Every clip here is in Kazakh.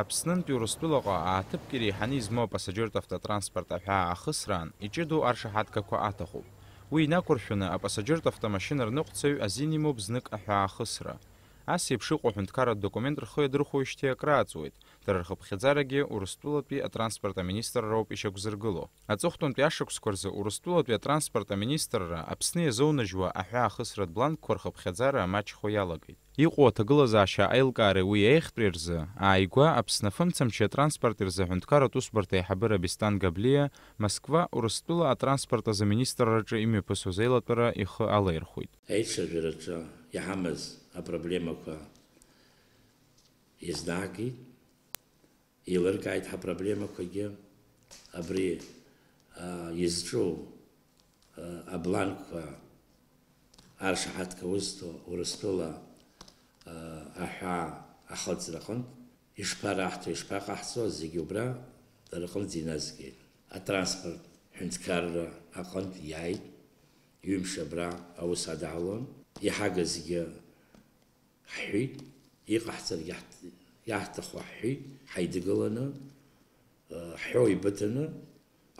Аԥснынтәи Урыстәылаҟа ааҭыԥкгьы реиҳаны измоу апасаџьыртә автотранспорт аҳәаа ахысраан иҷыду аршаҳаҭгақәа аҭахуп. Уи инақәыршәаны апасаџьыртә автомашьына рныҟәцаҩ азин имоуп знык аҳәаа ахысра. ас еиԥш ыҟоу аҳәынҭқарратә документ рхы иадырхәоижьҭеи акрааҵуеит, дара рхыԥхьаӡарагьы Урыстәылатәи атранспорт аминистрра роуп ишьақәзыргыло. Аҵыхәтәантәи ашықәсқәа рзы Урыстәылатәи атранспорт аминистрра Аԥсны иазоунажьуа аҳәаа ахысратә бланкқәа рхыԥхьаӡара амаҷхо иалагеит. Иҟоу аҭагылазаашьа аилкаара уи еихтәреи рзы ааигәа Аԥсны афымцамчи атранспорт рзы аҳәынҭқарратә усбарҭа аиҳабыра Бестан Габлиа Москва Урыстәыла атранспорт азы аминистрраҿы имҩаԥысуаз аилатәара ихы алаирхәит. Аиҿажәараҿы иҳамаз апроблемақәа иазнаагеит, еилыркааит ҳапроблемақәагьы абри изҿу абланкқәа аршаҳаҭга узҭо Урыстәыла аҳәаа ахыҵра аҟынтә ишԥараҳҭо, ишԥаҟаҳҵо зегьы убра дара аҟынӡа иназгеит. Атранспорт ҳәынҭқарра аҟынтә иааит, ҩымш абра аус адаалон, иҳагазгьы ҳҳәит, иҟаҳҵаргьы иаҳҭаху ҳҳәит, ҳаидгыланы, ҳҳәо ибыҭаны,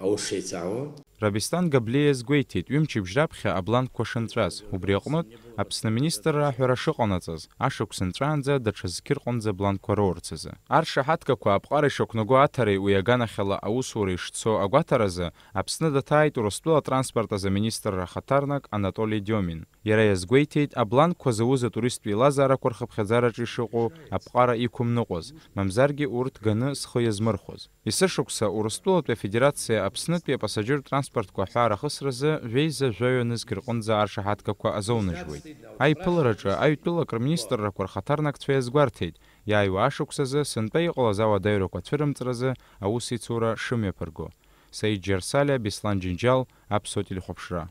аус шеицаауа Рабистан Габлиа згәеиҭеит ҩымчыбжь раԥхьа абланкқәа шынҵәаз, убри аҟнытә Аԥсны аминистрра аҳәара шыҟанаҵаз, ашықәс нҵәаанӡа даҽа зқьыр бланкқәа роурц азы. Аршаҳаҭгақәа аԥҟара ишақәнаго аҭареи уи аганахьала аусура ишцо агәаҭаразы Аԥсны даҭааит Урыстәыла атранспорт азы аминистрра ахаҭарнак Анатолий Демин. Иара иазгәеиҭеит абланкқәа зауз атуристтә еилазаарақәа рхыԥхьаӡараҿы ишыҟоу аԥҟара иқәымныҟәоз, мамзаргьы урҭ ганы схы иазмырхәоз. Есышықәса Урыстәылатәи афедерациа Аԥснытәи апасаџьыр транспортқәа аҳәара ахысразы жәеиза жәаҩа нызқь рҟынӡа аршаҳаҭгақәа азоунажьуеит. аиԥылараҿы аҩтәылак рминистррақәа рхаҭарнакцәа иазгәарҭеит иааиуа ашықәсазы сынтәа иҟалаз ауадаҩрақәа ацәырымҵразы аус ицура шымҩаԥырго саид џьарсалиа беслан џьынџьал аԥсуа телехәаԥшра